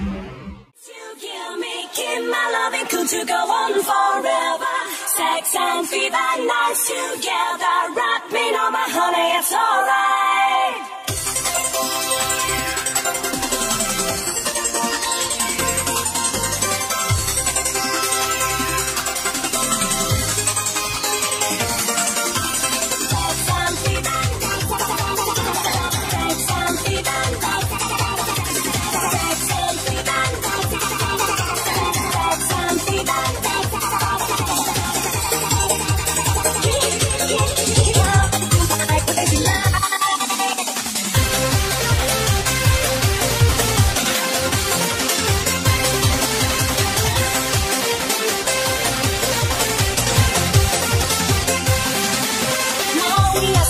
You kill me, keep my loving cool to go on forever. Sex and fever, nights together. Wrap me on my honey, it's alright.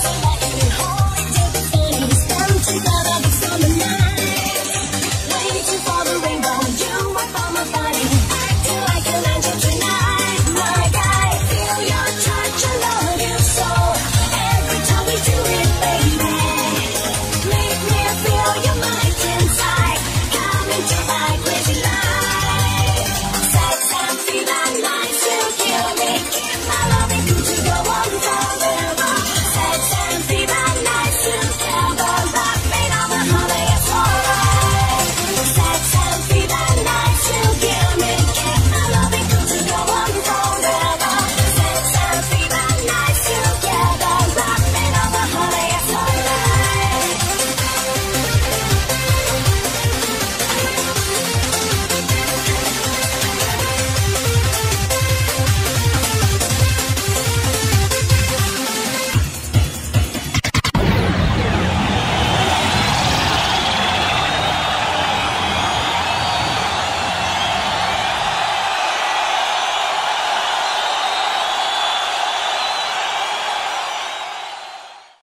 That's what